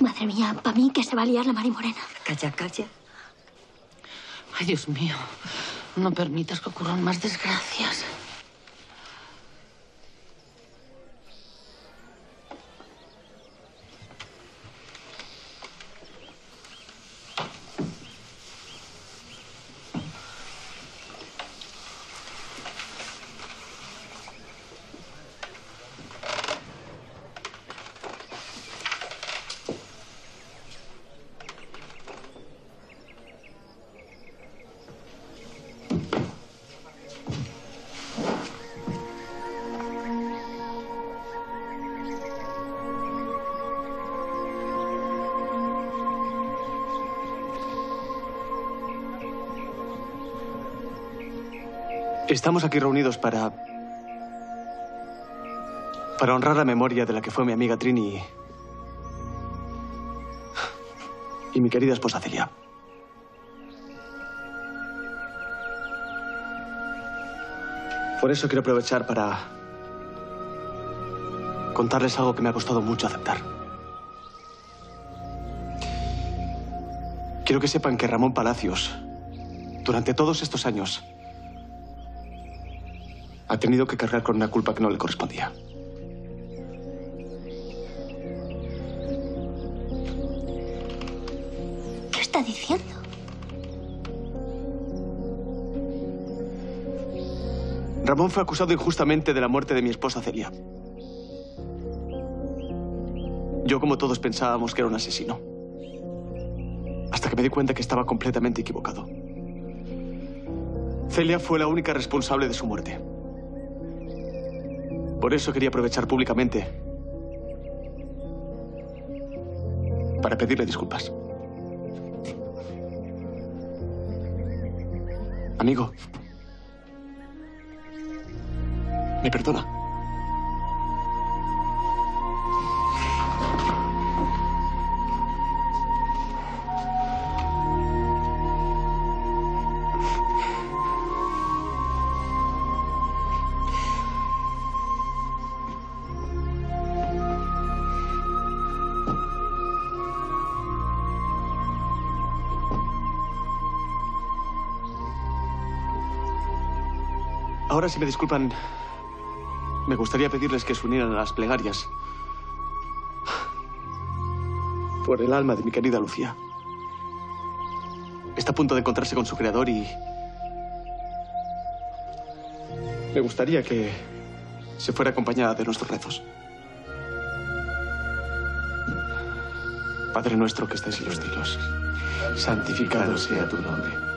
Madre mía, para mí que se va a liar la Mari Morena. Calla, calla. Ay, Dios mío. No permitas que ocurran más desgracias. Estamos aquí reunidos para... para honrar la memoria de la que fue mi amiga Trini y mi querida esposa Celia. Por eso quiero aprovechar para contarles algo que me ha costado mucho aceptar. Quiero que sepan que Ramón Palacios, durante todos estos años, ha tenido que cargar con una culpa que no le correspondía. ¿Qué está diciendo? Ramón fue acusado injustamente de la muerte de mi esposa Celia. Yo, como todos, pensábamos que era un asesino. Hasta que me di cuenta que estaba completamente equivocado. Celia fue la única responsable de su muerte. Por eso quería aprovechar públicamente para pedirle disculpas. Amigo, ¿me perdona? Ahora, si me disculpan, me gustaría pedirles que se unieran a las plegarias por el alma de mi querida Lucía. Está a punto de encontrarse con su creador y me gustaría que se fuera acompañada de nuestros rezos. Padre nuestro que estés en los cielos, santificado sea tu nombre.